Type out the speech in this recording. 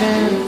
man